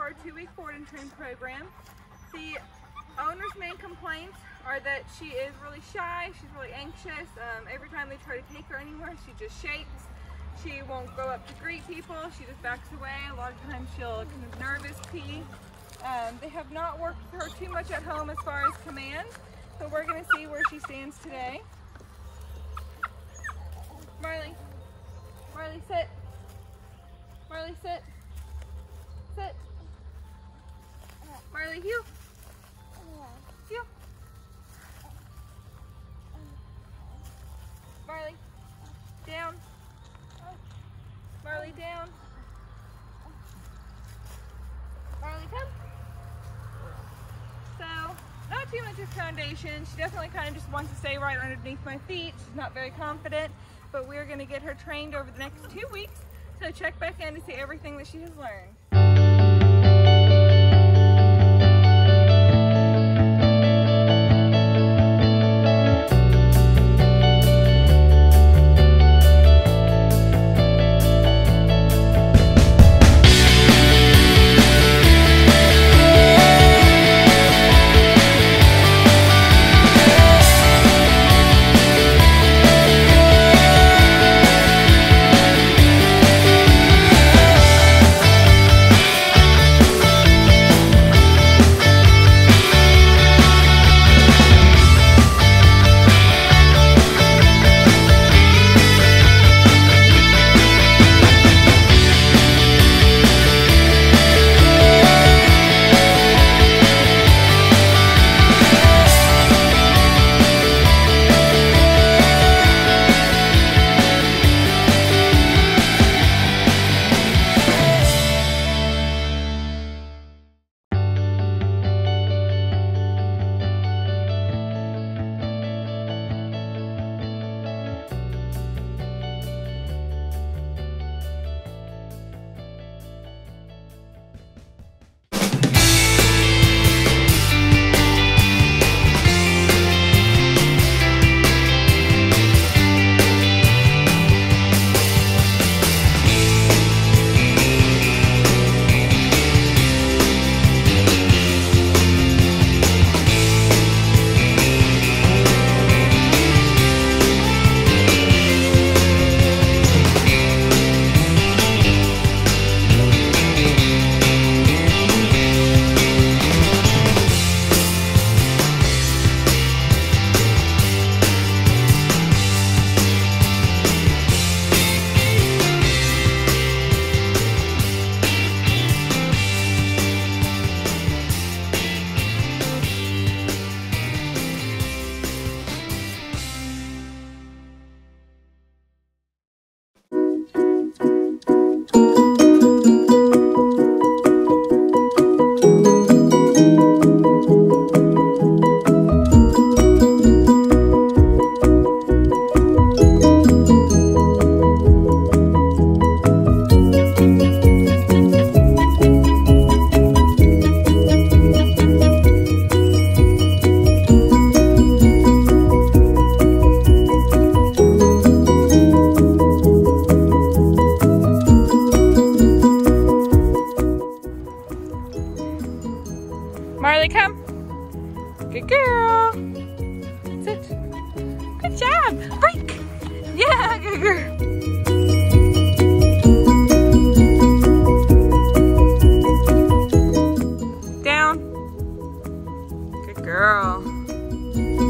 for our two-week board and train program. The owner's main complaints are that she is really shy, she's really anxious. Um, every time they try to take her anywhere, she just shakes. She won't go up to greet people, she just backs away. A lot of times she'll kind of nervous pee. Um, they have not worked her too much at home as far as command, so we're gonna see where she stands today. Marley, Marley, sit. Marley, sit. Sit. Marley, heel. Heel. Marley, down. Marley, down. Marley, come. So, not too much of foundation. She definitely kind of just wants to stay right underneath my feet. She's not very confident, but we're gonna get her trained over the next two weeks. So check back in to see everything that she has learned. Girl.